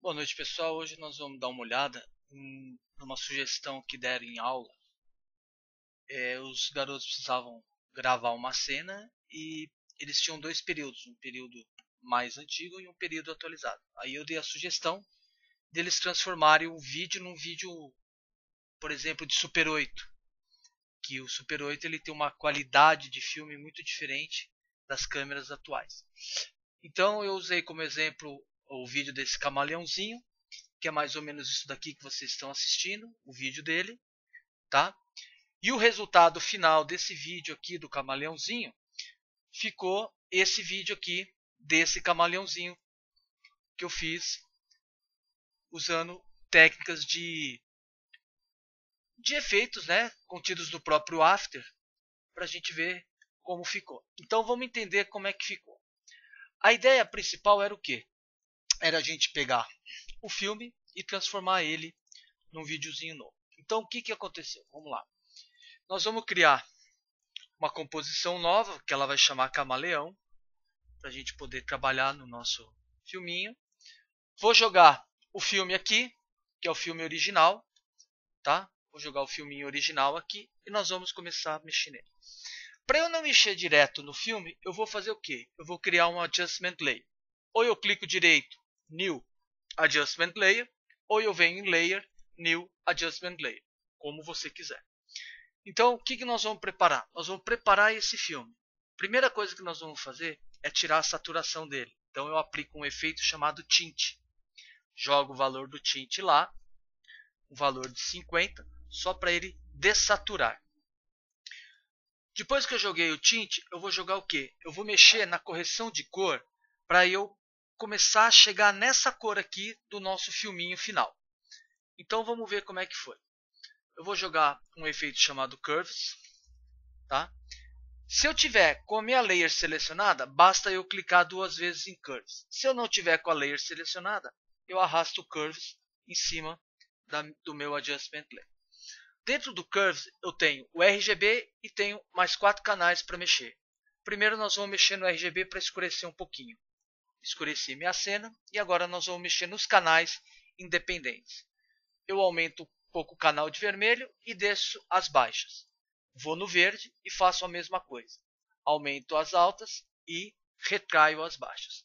Boa noite pessoal, hoje nós vamos dar uma olhada em uma sugestão que deram em aula. É, os garotos precisavam gravar uma cena e eles tinham dois períodos, um período mais antigo e um período atualizado. Aí eu dei a sugestão deles transformarem o vídeo num vídeo, por exemplo, de Super 8. Que o Super 8 ele tem uma qualidade de filme muito diferente das câmeras atuais. Então eu usei como exemplo o vídeo desse camaleãozinho, que é mais ou menos isso daqui que vocês estão assistindo, o vídeo dele, tá? E o resultado final desse vídeo aqui do camaleãozinho ficou esse vídeo aqui desse camaleãozinho que eu fiz usando técnicas de de efeitos, né, contidos no próprio After, para a gente ver como ficou. Então vamos entender como é que ficou. A ideia principal era o quê? Era a gente pegar o filme e transformar ele num videozinho novo. Então o que, que aconteceu? Vamos lá. Nós vamos criar uma composição nova que ela vai chamar Camaleão para a gente poder trabalhar no nosso filminho. Vou jogar o filme aqui, que é o filme original, tá? Vou jogar o filminho original aqui e nós vamos começar a mexer nele. Para eu não mexer direto no filme, eu vou fazer o quê? Eu vou criar um Adjustment Layer. Ou eu clico direito, New Adjustment Layer, ou eu venho em Layer, New Adjustment Layer, como você quiser. Então, o que, que nós vamos preparar? Nós vamos preparar esse filme. Primeira coisa que nós vamos fazer é tirar a saturação dele. Então, eu aplico um efeito chamado Tint. Jogo o valor do Tint lá, um valor de 50, só para ele dessaturar. Depois que eu joguei o tint, eu vou jogar o que? Eu vou mexer na correção de cor para eu começar a chegar nessa cor aqui do nosso filminho final. Então vamos ver como é que foi. Eu vou jogar um efeito chamado Curves. Tá? Se eu tiver com a minha layer selecionada, basta eu clicar duas vezes em Curves. Se eu não tiver com a layer selecionada, eu arrasto o Curves em cima da, do meu Adjustment Layer. Dentro do Curves eu tenho o RGB e tenho mais quatro canais para mexer. Primeiro nós vamos mexer no RGB para escurecer um pouquinho. Escureci minha cena e agora nós vamos mexer nos canais independentes. Eu aumento um pouco o canal de vermelho e desço as baixas. Vou no verde e faço a mesma coisa. Aumento as altas e retraio as baixas.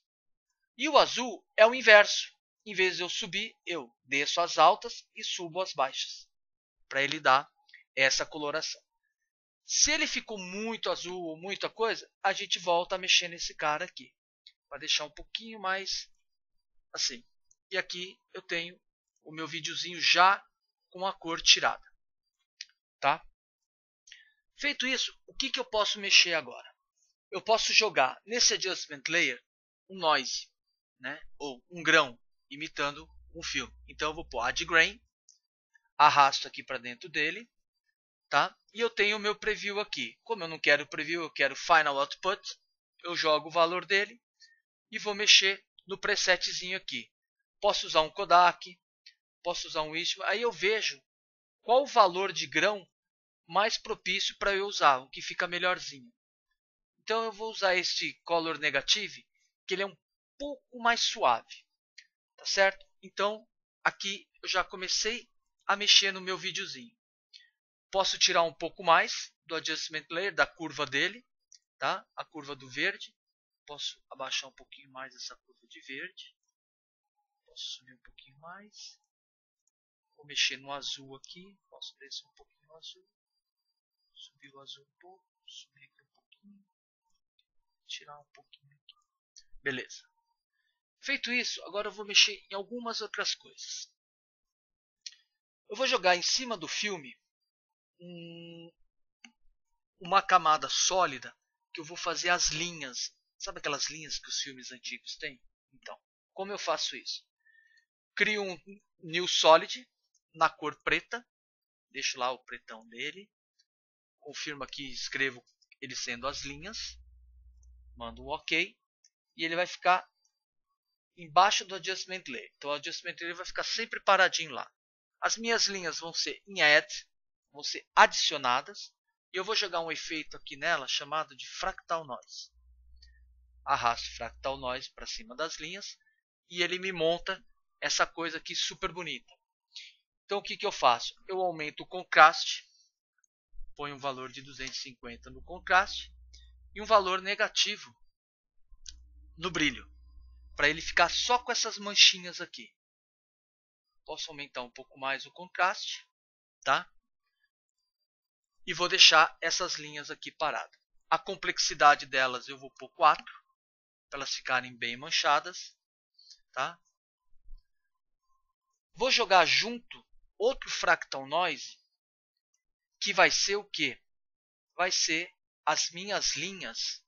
E o azul é o inverso. Em vez de eu subir, eu desço as altas e subo as baixas para ele dar essa coloração. Se ele ficou muito azul ou muita coisa, a gente volta a mexer nesse cara aqui. Para deixar um pouquinho mais assim. E aqui eu tenho o meu videozinho já com a cor tirada. Tá? Feito isso, o que, que eu posso mexer agora? Eu posso jogar nesse Adjustment Layer um noise, né? ou um grão, imitando um filme. Então eu vou pôr Add Grain arrasto aqui para dentro dele, tá? E eu tenho o meu preview aqui. Como eu não quero preview, eu quero final output, eu jogo o valor dele e vou mexer no presetzinho aqui. Posso usar um Kodak, posso usar um Istmo, aí eu vejo qual o valor de grão mais propício para eu usar, o que fica melhorzinho. Então eu vou usar este Color Negative, que ele é um pouco mais suave, tá certo? Então aqui eu já comecei a mexer no meu videozinho. Posso tirar um pouco mais do Adjustment Layer, da curva dele, tá? a curva do verde. Posso abaixar um pouquinho mais essa curva de verde. Posso subir um pouquinho mais. Vou mexer no azul aqui. Posso descer um pouquinho no azul. Subir o azul um pouco. Subir aqui um pouquinho. Tirar um pouquinho aqui. Beleza. Feito isso, agora eu vou mexer em algumas outras coisas. Eu vou jogar em cima do filme um, uma camada sólida que eu vou fazer as linhas. Sabe aquelas linhas que os filmes antigos têm? Então, como eu faço isso? Crio um New Solid na cor preta. Deixo lá o pretão dele. Confirmo aqui, escrevo ele sendo as linhas. Mando um OK. E ele vai ficar embaixo do Adjustment Layer. Então o Adjustment Layer vai ficar sempre paradinho lá. As minhas linhas vão ser em add, vão ser adicionadas. E eu vou jogar um efeito aqui nela chamado de fractal noise. Arrasto fractal noise para cima das linhas e ele me monta essa coisa aqui super bonita. Então o que, que eu faço? Eu aumento o contraste, ponho um valor de 250 no contraste e um valor negativo no brilho, para ele ficar só com essas manchinhas aqui. Posso aumentar um pouco mais o contraste, tá? E vou deixar essas linhas aqui paradas. A complexidade delas eu vou pôr 4, elas ficarem bem manchadas, tá? Vou jogar junto outro fractal noise, que vai ser o que? Vai ser as minhas linhas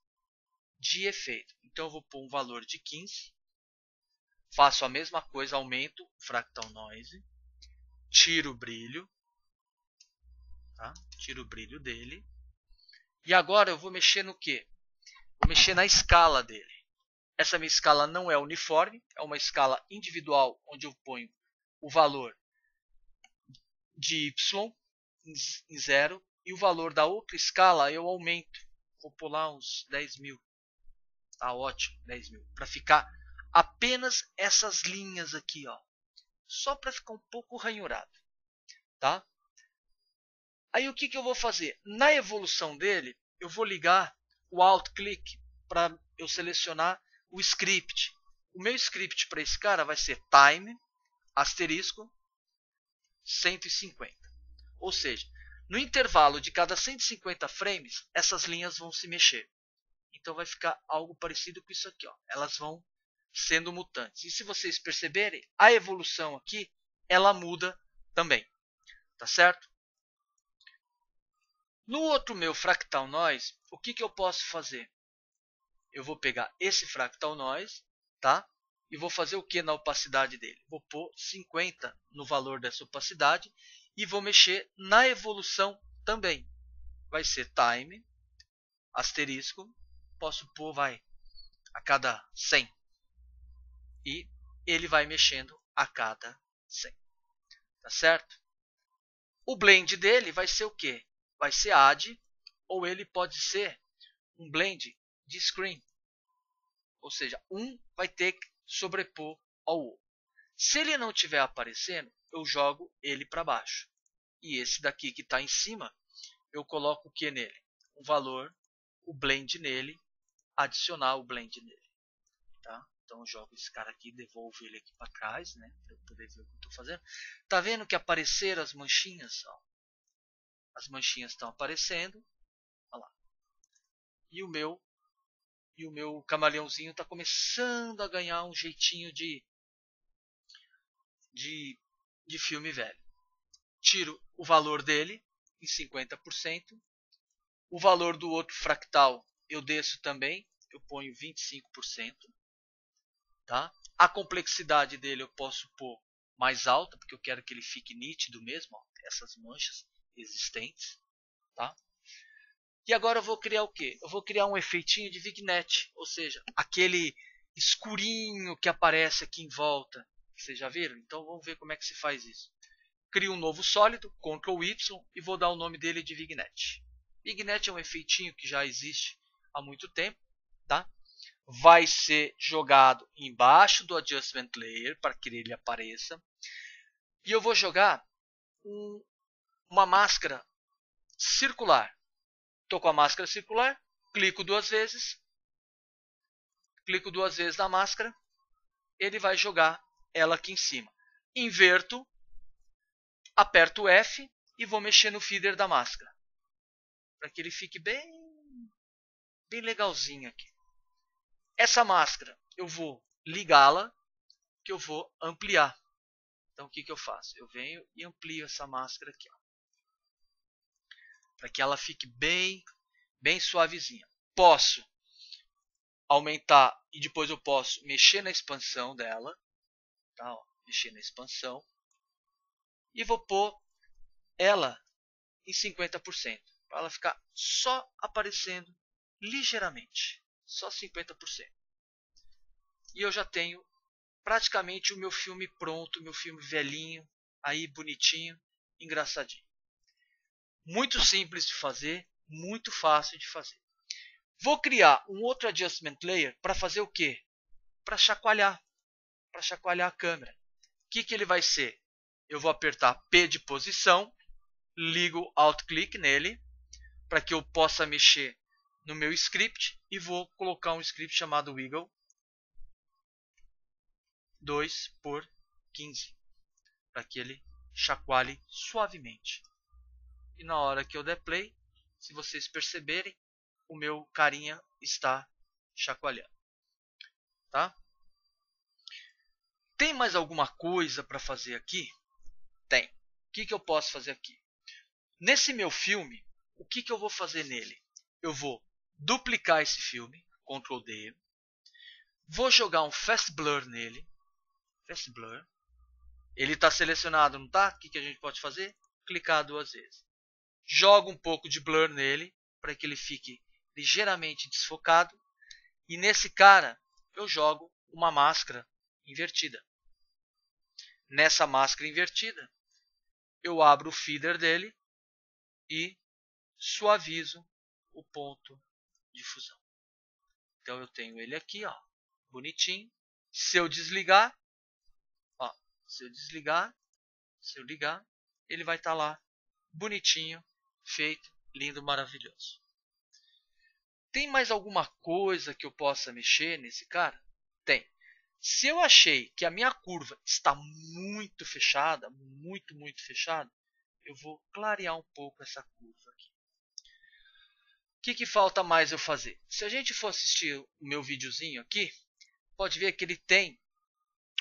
de efeito. Então eu vou pôr um valor de 15. Faço a mesma coisa, aumento o fractal noise, tiro o brilho, tá? tiro o brilho dele. E agora eu vou mexer no que? Vou mexer na escala dele. Essa minha escala não é uniforme, é uma escala individual onde eu ponho o valor de y em zero e o valor da outra escala eu aumento. Vou pular uns 10 mil. Tá ótimo, 10 mil. Para ficar apenas essas linhas aqui, ó. Só para ficar um pouco ranhurado. Tá? Aí o que, que eu vou fazer? Na evolução dele, eu vou ligar o Alt Click para eu selecionar o script. O meu script para esse cara vai ser time asterisco 150. Ou seja, no intervalo de cada 150 frames, essas linhas vão se mexer. Então vai ficar algo parecido com isso aqui. Ó. Elas vão sendo mutantes. E se vocês perceberem, a evolução aqui, ela muda também. Tá certo? No outro meu fractal noise, o que, que eu posso fazer? Eu vou pegar esse fractal noise, tá? E vou fazer o que na opacidade dele? Vou pôr 50 no valor dessa opacidade e vou mexer na evolução também. Vai ser time, asterisco, posso pôr vai a cada 100. E ele vai mexendo a cada 100. Tá certo? O blend dele vai ser o que? Vai ser add ou ele pode ser um blend de screen. Ou seja, um vai ter que sobrepor ao outro. Se ele não estiver aparecendo, eu jogo ele para baixo. E esse daqui que está em cima, eu coloco o que nele? Um valor, o blend nele, adicionar o blend nele. Tá? Então eu jogo esse cara aqui, devolvo ele aqui para trás, né? Para eu poder ver o que eu estou fazendo. Tá vendo que apareceram as manchinhas? Ó. As manchinhas estão aparecendo. Olha lá. E o meu e o meu camaleãozinho está começando a ganhar um jeitinho de de, de filme velho. Tiro o valor dele em 50%. O valor do outro fractal eu desço também, eu ponho 25%. Tá? A complexidade dele eu posso pôr mais alta, porque eu quero que ele fique nítido mesmo, ó, essas manchas existentes. Tá? E agora eu vou criar o que? Eu vou criar um efeitinho de vignette, ou seja, aquele escurinho que aparece aqui em volta. Vocês já viram? Então vamos ver como é que se faz isso. Crio um novo sólido, Ctrl Y, e vou dar o nome dele de vignette. Vignette é um efeitinho que já existe há muito tempo. Tá? Vai ser jogado embaixo do Adjustment Layer para que ele apareça. E eu vou jogar um, uma máscara circular. Estou com a máscara circular, clico duas vezes, clico duas vezes na máscara, ele vai jogar ela aqui em cima. Inverto, aperto F e vou mexer no feeder da máscara. Para que ele fique bem, bem legalzinho aqui. Essa máscara eu vou ligá-la, que eu vou ampliar. Então o que, que eu faço? Eu venho e amplio essa máscara aqui. Ó para que ela fique bem, bem suavezinha. Posso aumentar e depois eu posso mexer na expansão dela, tá? Ó, mexer na expansão e vou pôr ela em 50% para ela ficar só aparecendo ligeiramente, só 50%. E eu já tenho praticamente o meu filme pronto, meu filme velhinho, aí bonitinho, engraçadinho. Muito simples de fazer, muito fácil de fazer. Vou criar um outro adjustment layer para fazer o quê? Para chacoalhar, para chacoalhar a câmera. que, que ele vai ser? Eu vou apertar P de posição, ligo Alt Click nele, para que eu possa mexer no meu script e vou colocar um script chamado Wiggle 2 por 15, para que ele chacoalhe suavemente. E na hora que eu der play, se vocês perceberem, o meu carinha está chacoalhando. Tá? Tem mais alguma coisa para fazer aqui? Tem. O que, que eu posso fazer aqui? Nesse meu filme, o que, que eu vou fazer nele? Eu vou duplicar esse filme, Ctrl D. Vou jogar um Fast Blur nele. Fast Blur. Ele está selecionado, não está? O que, que a gente pode fazer? Clicar duas vezes. Jogo um pouco de blur nele, para que ele fique ligeiramente desfocado. E nesse cara, eu jogo uma máscara invertida. Nessa máscara invertida, eu abro o feeder dele e suavizo o ponto de fusão. Então eu tenho ele aqui, ó, bonitinho. Se eu desligar, ó, se eu desligar, se eu ligar, ele vai estar tá lá bonitinho, feito, lindo, maravilhoso. Tem mais alguma coisa que eu possa mexer nesse cara? Tem. Se eu achei que a minha curva está muito fechada, muito, muito fechada, eu vou clarear um pouco essa curva aqui. O que, que falta mais eu fazer? Se a gente for assistir o meu videozinho aqui, pode ver que ele tem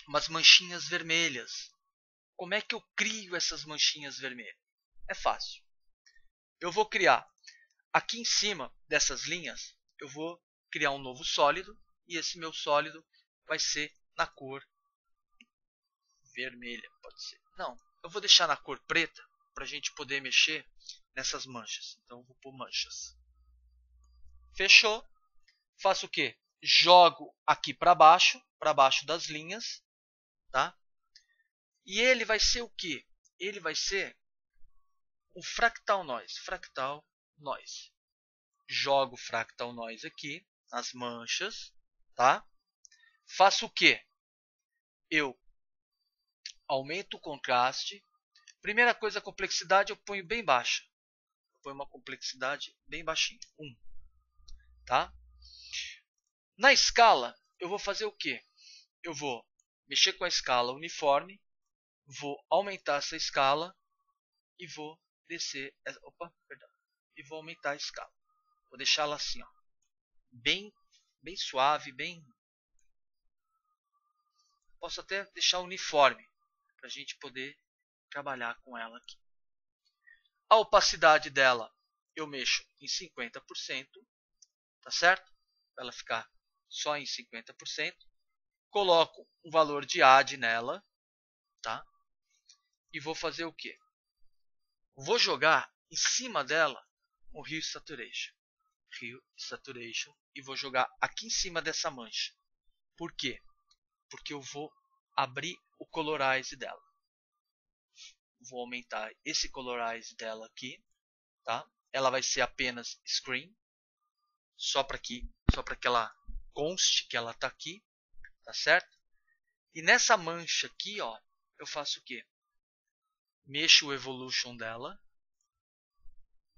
umas manchinhas vermelhas. Como é que eu crio essas manchinhas vermelhas? É fácil. Eu vou criar aqui em cima dessas linhas, eu vou criar um novo sólido e esse meu sólido vai ser na cor vermelha, pode ser. Não, eu vou deixar na cor preta para a gente poder mexer nessas manchas. Então vou pôr manchas. Fechou. Faço o que? Jogo aqui para baixo, para baixo das linhas, tá? E ele vai ser o que? Ele vai ser um fractal noise, fractal noise. Jogo fractal noise aqui nas manchas, tá? Faço o que? Eu aumento o contraste. Primeira coisa, a complexidade eu ponho bem baixa. Eu ponho uma complexidade bem baixinha, 1. Tá? Na escala, eu vou fazer o que? Eu vou mexer com a escala uniforme, vou aumentar essa escala e vou descer, opa, perdão, e vou aumentar a escala. Vou deixá-la assim, ó, bem, bem suave, bem Posso até deixar uniforme para a gente poder trabalhar com ela aqui. A opacidade dela eu mexo em 50%, tá certo? Para ela ficar só em 50%. Coloco um valor de AD nela, tá? E vou fazer o que? Vou jogar em cima dela um Hue Saturation. Hue Saturation. E vou jogar aqui em cima dessa mancha. Por quê? porque eu vou abrir o colorize dela. Vou aumentar esse colorize dela aqui, tá? Ela vai ser apenas screen, só para que só que ela conste que ela está aqui, tá certo? E nessa mancha aqui, ó, eu faço o quê? Mexo o evolution dela,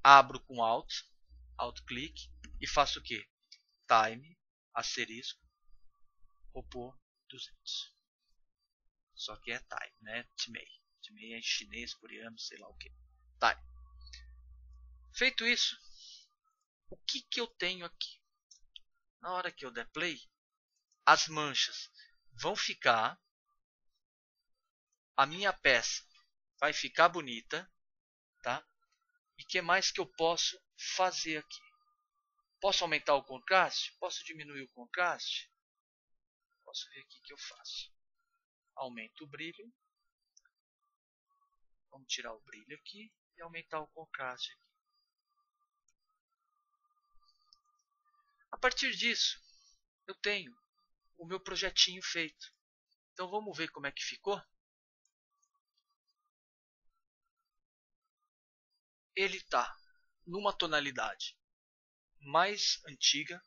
abro com alt, alt click e faço o quê? Time, asterisco, vou 200. Só que é time, né? Timei. Timei é chinês, coreano, sei lá o que. Time. Feito isso, o que, que eu tenho aqui? Na hora que eu der play, as manchas vão ficar, a minha peça vai ficar bonita, tá? E que mais que eu posso fazer aqui? Posso aumentar o contraste? Posso diminuir o contraste? Posso ver aqui que eu faço. Aumento o brilho. Vamos tirar o brilho aqui e aumentar o contraste aqui. A partir disso, eu tenho o meu projetinho feito. Então vamos ver como é que ficou. Ele está numa tonalidade mais antiga,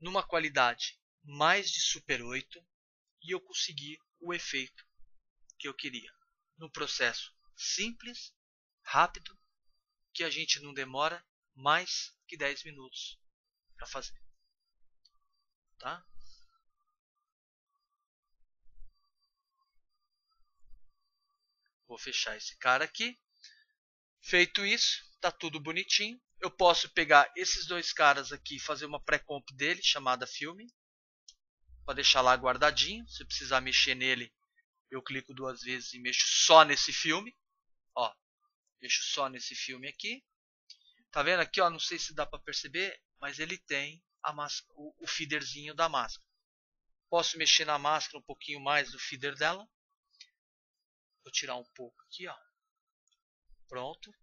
numa qualidade mais de Super 8 e eu consegui o efeito que eu queria. No processo simples, rápido, que a gente não demora mais que 10 minutos para fazer. Tá? Vou fechar esse cara aqui. Feito isso, tá tudo bonitinho. Eu posso pegar esses dois caras aqui e fazer uma pré-comp dele, chamada filme. Para deixar lá guardadinho. Se precisar mexer nele, eu clico duas vezes e mexo só nesse filme. Ó, mexo só nesse filme aqui. Tá vendo aqui, ó, não sei se dá para perceber, mas ele tem a o, o feederzinho da máscara. Posso mexer na máscara um pouquinho mais do feeder dela. Vou tirar um pouco aqui, ó. Pronto.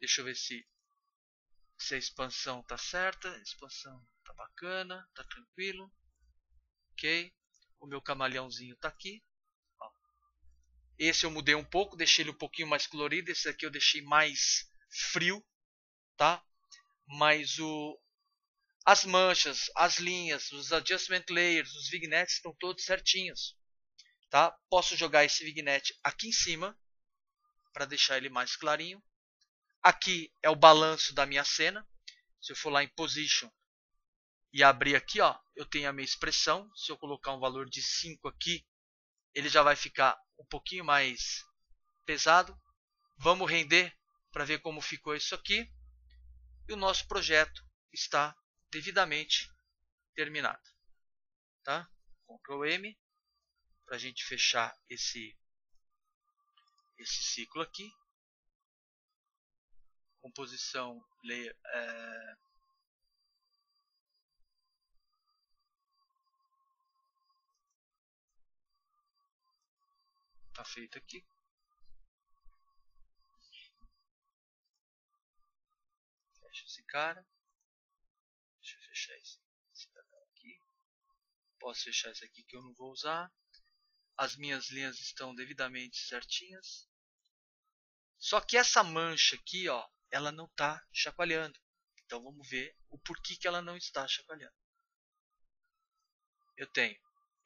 Deixa eu ver se, se a expansão tá certa. A expansão tá bacana, tá tranquilo. Ok. O meu camaleãozinho tá aqui. Ó. Esse eu mudei um pouco, deixei ele um pouquinho mais colorido. Esse aqui eu deixei mais frio, tá? Mas o, as manchas, as linhas, os adjustment layers, os vignettes estão todos certinhos. Tá? Posso jogar esse vignette aqui em cima para deixar ele mais clarinho. Aqui é o balanço da minha cena. Se eu for lá em Position e abrir aqui, ó, eu tenho a minha expressão. Se eu colocar um valor de 5 aqui, ele já vai ficar um pouquinho mais pesado. Vamos render para ver como ficou isso aqui. E o nosso projeto está devidamente terminado. Tá? Ctrl M para a gente fechar esse, esse ciclo aqui. Composição layer, é, tá feito aqui. Fecha esse cara. Deixa eu fechar esse cidadão aqui. Posso fechar esse aqui que eu não vou usar. As minhas linhas estão devidamente certinhas. Só que essa mancha aqui, ó, ela não está chacoalhando. Então vamos ver o porquê que ela não está chacoalhando. Eu tenho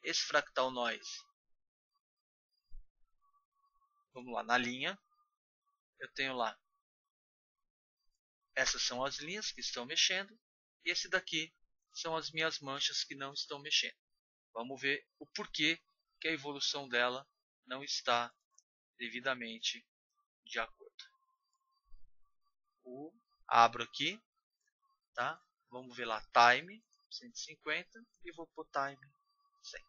esse fractal noise. Vamos lá, na linha. Eu tenho lá. Essas são as linhas que estão mexendo. E esse daqui são as minhas manchas que não estão mexendo. Vamos ver o porquê que a evolução dela não está devidamente de acordo. O, abro aqui, tá? Vamos ver lá, time 150 e vou pôr time 100.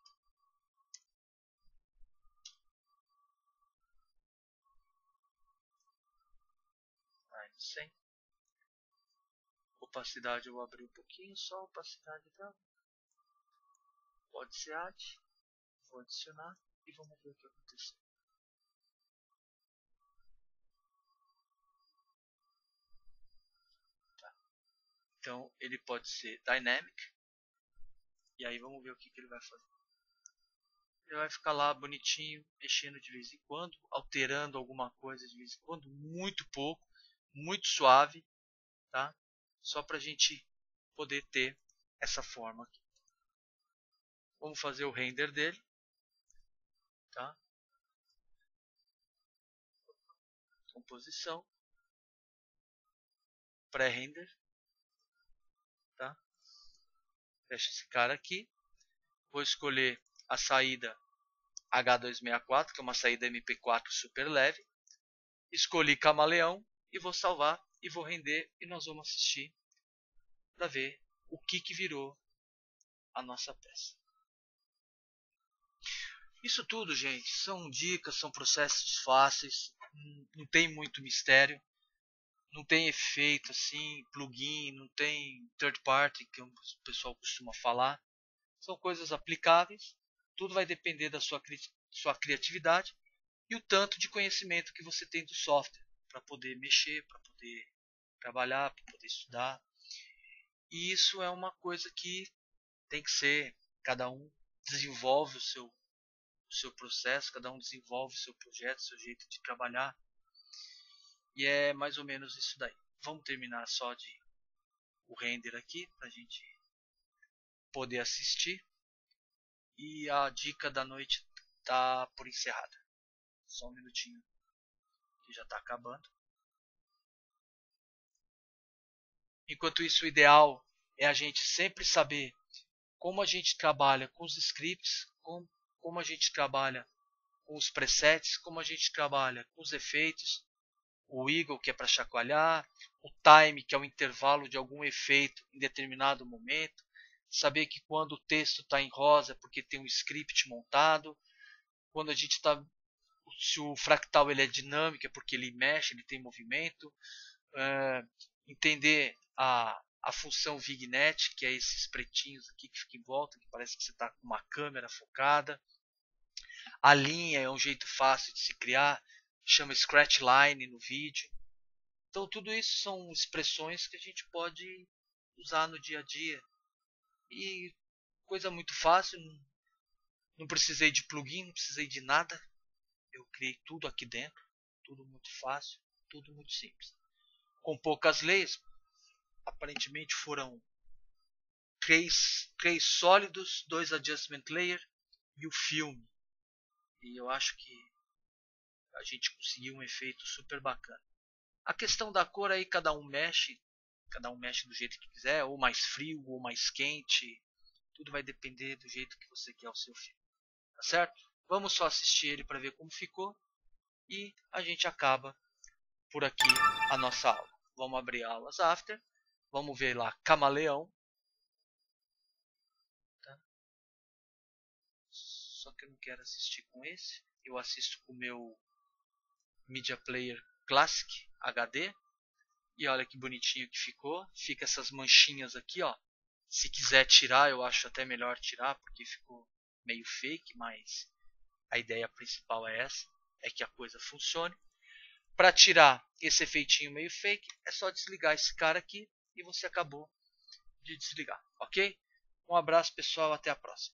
Time 100 opacidade eu vou abrir um pouquinho, só opacidade dela. Pode ser add, vou adicionar e vamos ver o que aconteceu. Então ele pode ser dynamic e aí vamos ver o que, que ele vai fazer. Ele vai ficar lá bonitinho, mexendo de vez em quando, alterando alguma coisa de vez em quando, muito pouco, muito suave, tá? só para a gente poder ter essa forma aqui. Vamos fazer o render dele. Tá? Composição. Pré-render. Fecha esse cara aqui. Vou escolher a saída H264, que é uma saída MP4 super leve. Escolhi camaleão e vou salvar e vou render e nós vamos assistir para ver o que, que virou a nossa peça. Isso tudo, gente, são dicas, são processos fáceis, não tem muito mistério, não tem efeito assim, plugin, não tem third party que o pessoal costuma falar. São coisas aplicáveis, tudo vai depender da sua, sua criatividade e o tanto de conhecimento que você tem do software para poder mexer, para poder trabalhar, para poder estudar. E isso é uma coisa que tem que ser, cada um desenvolve o seu, o seu processo, cada um desenvolve o seu projeto, o seu jeito de trabalhar. E é mais ou menos isso daí. Vamos terminar só de o render aqui para a gente poder assistir. E a dica da noite está por encerrada. Só um minutinho que já está acabando. Enquanto isso, o ideal é a gente sempre saber como a gente trabalha com os scripts, com, como a gente trabalha com os presets, como a gente trabalha com os efeitos, o wiggle que é para chacoalhar, o time que é o intervalo de algum efeito em determinado momento, saber que quando o texto está em rosa é porque tem um script montado, quando a gente está se o fractal ele é dinâmico é porque ele mexe, ele tem movimento, entender a, a função vignette, que é esses pretinhos aqui que fica em volta, que parece que você está com uma câmera focada. A linha é um jeito fácil de se criar, chama scratch line no vídeo. Então tudo isso são expressões que a gente pode usar no dia a dia. E coisa muito fácil, não precisei de plugin, não precisei de nada. Eu criei tudo aqui dentro, tudo muito fácil, tudo muito simples. Com poucas leis, aparentemente foram três, três sólidos, dois adjustment layer e o filme. E eu acho que a gente conseguiu um efeito super bacana. A questão da cor aí cada um mexe, cada um mexe do jeito que quiser, ou mais frio ou mais quente. Tudo vai depender do jeito que você quer o seu filme. Tá certo? Vamos só assistir ele para ver como ficou e a gente acaba por aqui a nossa aula. Vamos abrir aulas after Vamos ver lá, camaleão. Tá? Só que eu não quero assistir com esse. Eu assisto com o meu Media Player Classic HD. E olha que bonitinho que ficou. Fica essas manchinhas aqui, ó. Se quiser tirar, eu acho até melhor tirar, porque ficou meio fake, mas a ideia principal é essa, é que a coisa funcione. Para tirar esse efeitinho meio fake, é só desligar esse cara aqui e você acabou de desligar, ok? Um abraço pessoal, até a próxima.